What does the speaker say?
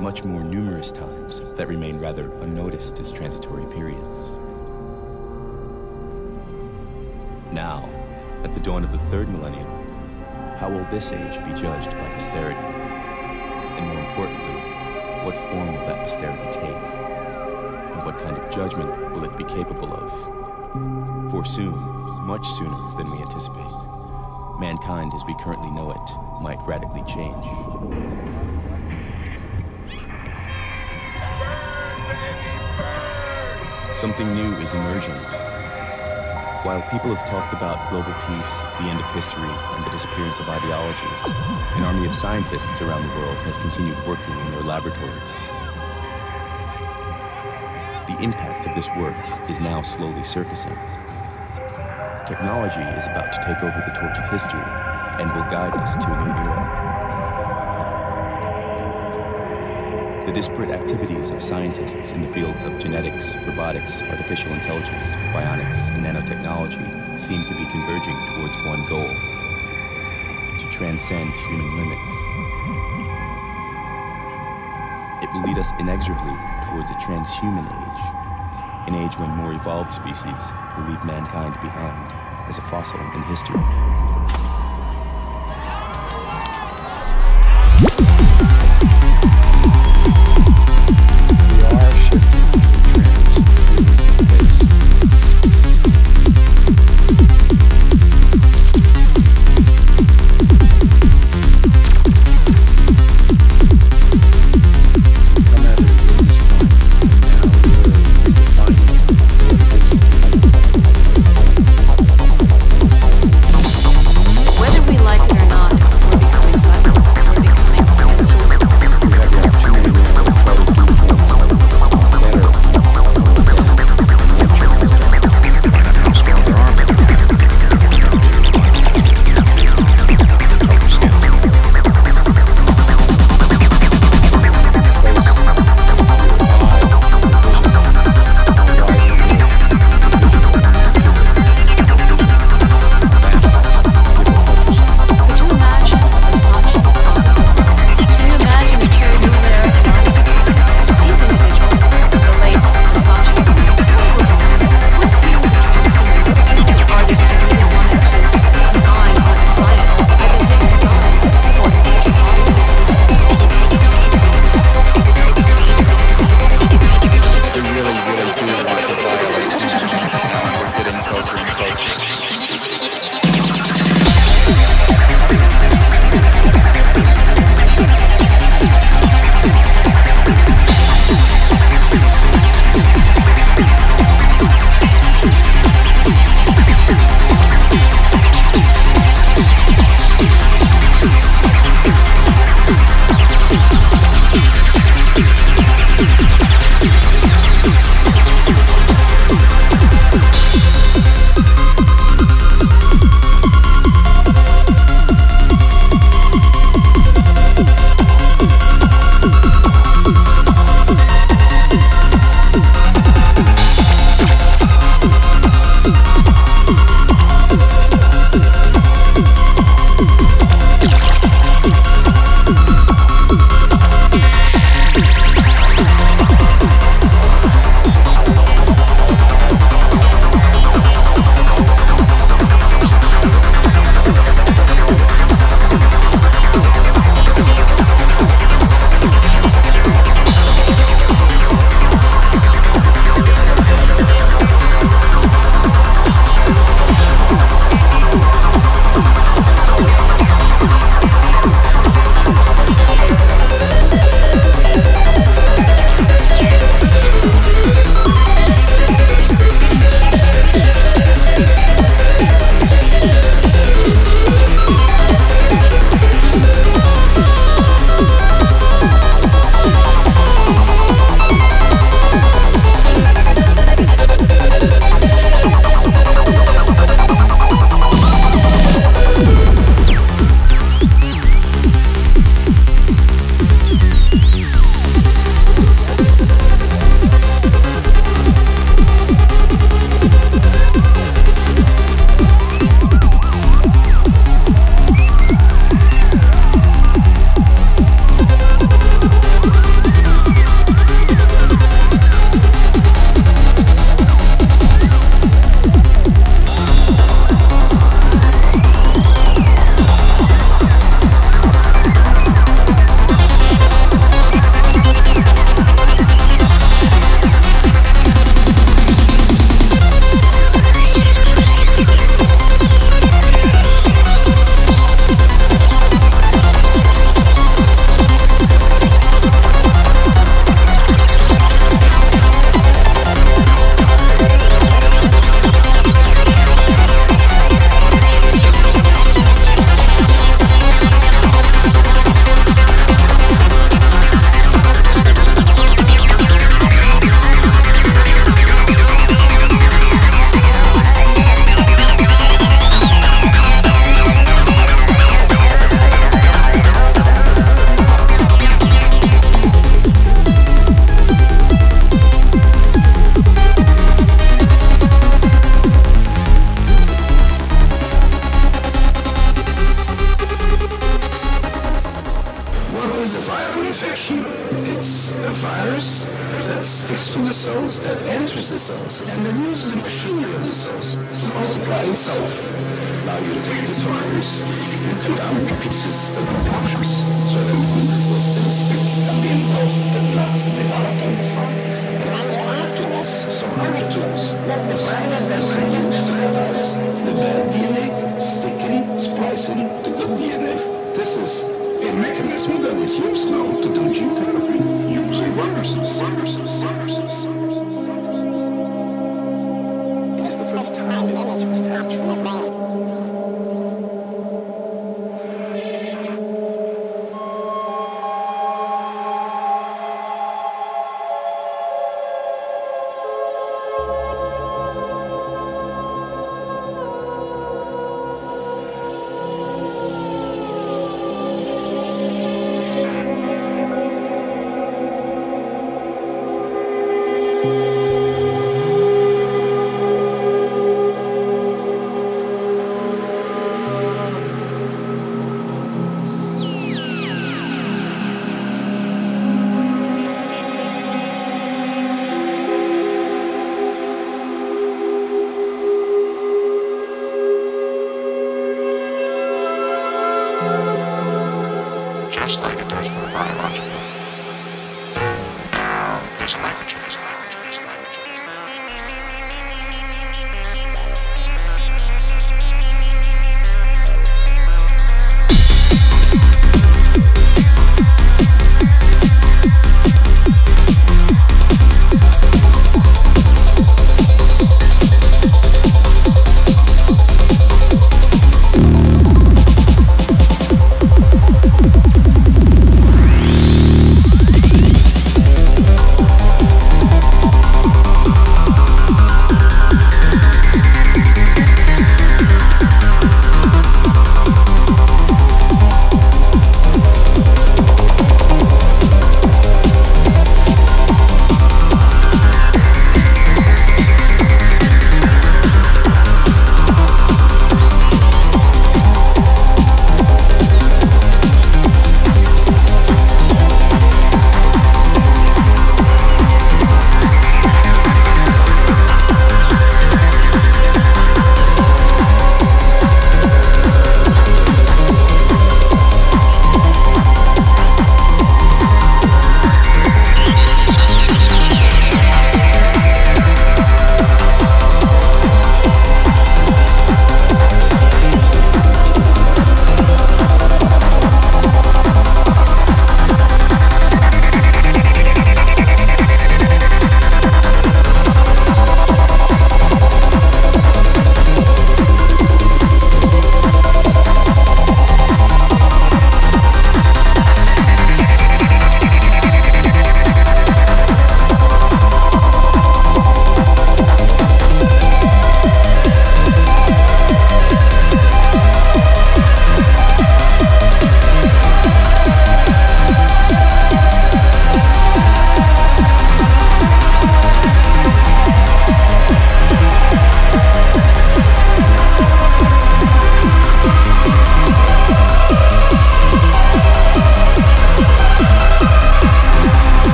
much more numerous times that remain rather unnoticed as transitory periods. Now, at the dawn of the third millennium, how will this age be judged by posterity? And more importantly, what form will that posterity take? And what kind of judgment will it be capable of? For soon, much sooner than we anticipate. Mankind as we currently know it might radically change. Something new is emerging. While people have talked about global peace, the end of history, and the disappearance of ideologies, an army of scientists around the world has continued working in their laboratories. The impact of this work is now slowly surfacing. Technology is about to take over the torch of history and will guide us to a new era. Disparate activities of scientists in the fields of genetics, robotics, artificial intelligence, bionics, and nanotechnology seem to be converging towards one goal to transcend human limits. It will lead us inexorably towards a transhuman age, an age when more evolved species will leave mankind behind as a fossil in history.